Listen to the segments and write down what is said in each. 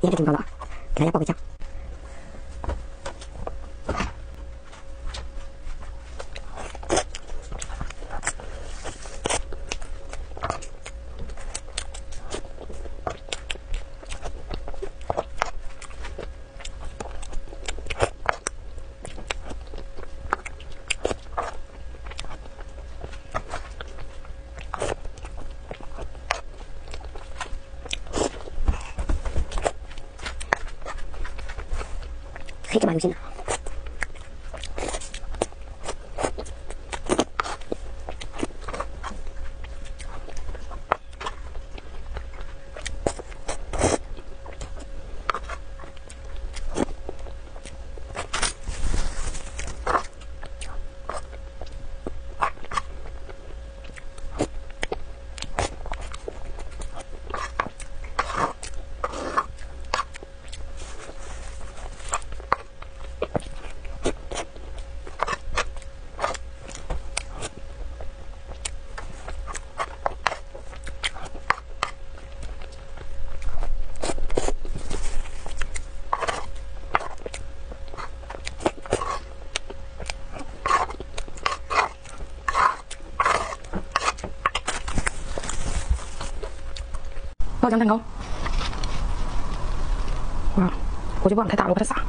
颜值挺高的啊，给大家报个价。蛮有劲的。爆浆蛋糕，哇，我就不敢太大了，我怕它洒。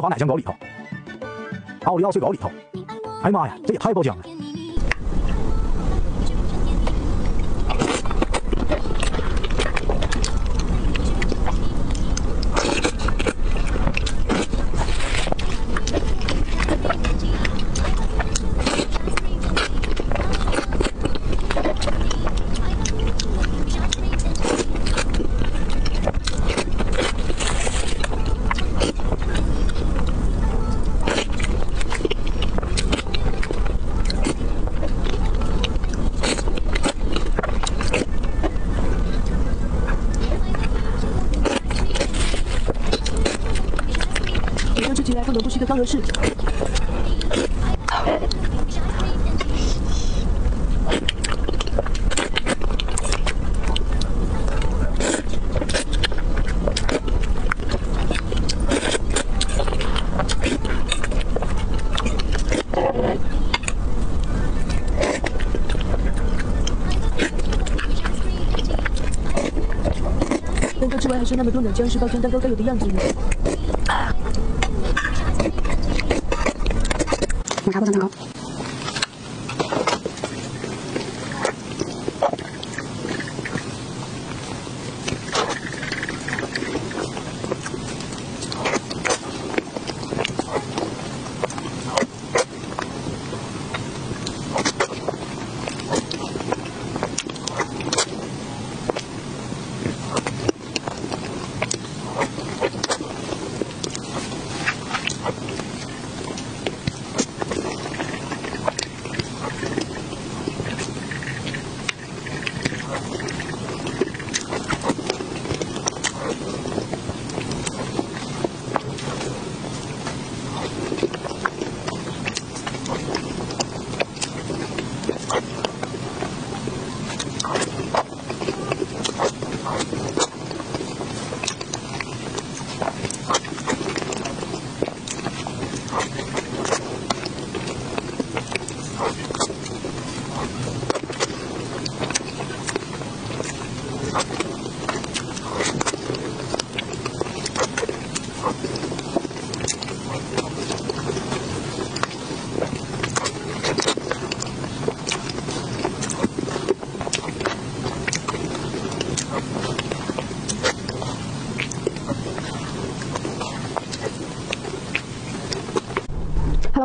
把奶酱搞里头，奥利奥碎搞里头，哎呀妈呀，这也太爆浆了！不能不是个刚柔事。蛋糕吃完还剩那么多呢，这样是包装蛋糕该有的样子呢。ことな。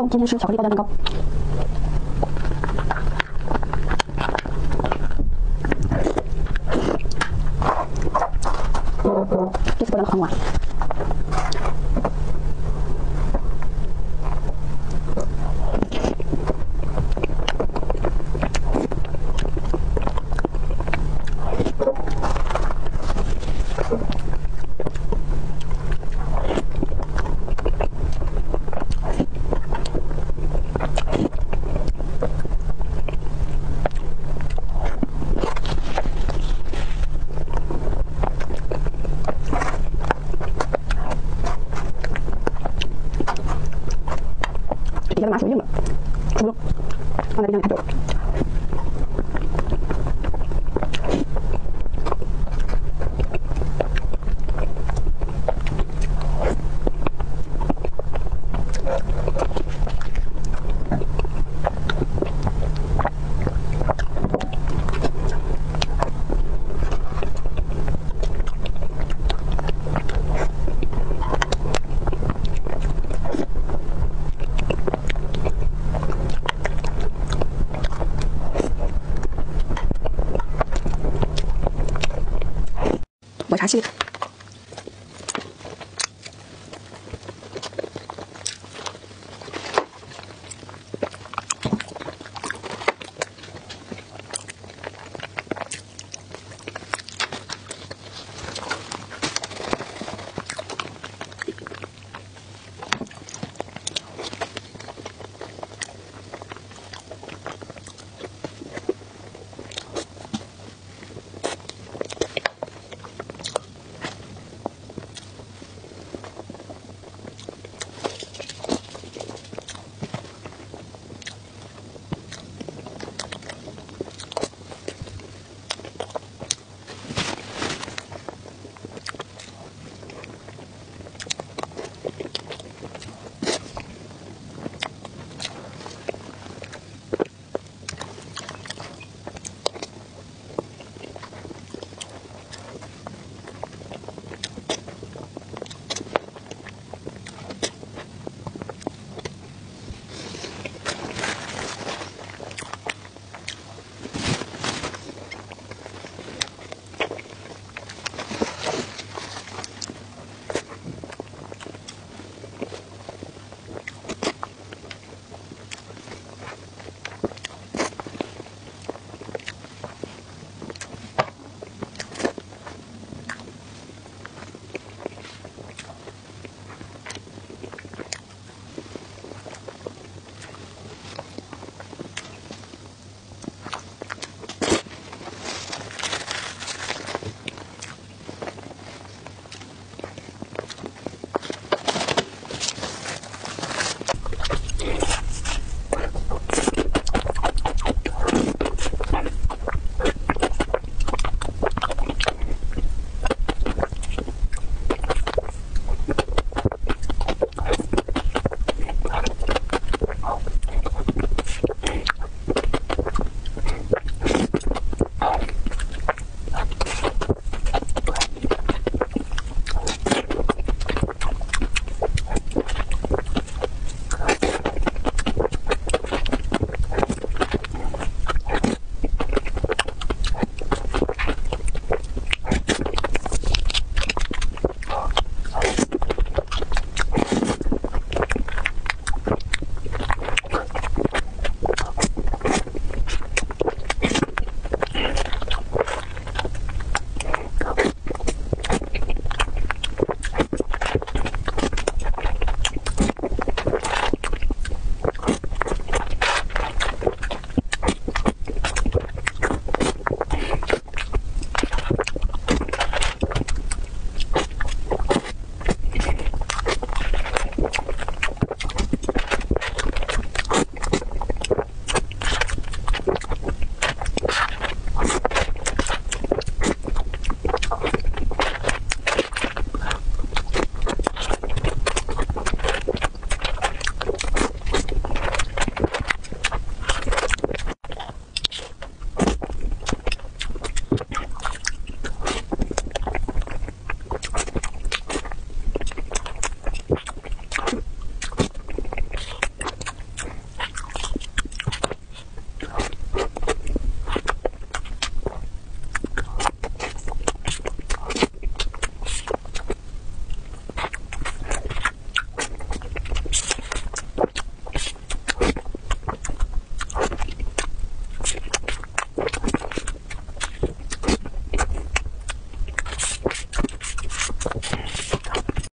今天吃巧克力爆浆蛋糕。这次爆浆很晚。这麻薯硬的，出了，放在冰箱里太久了。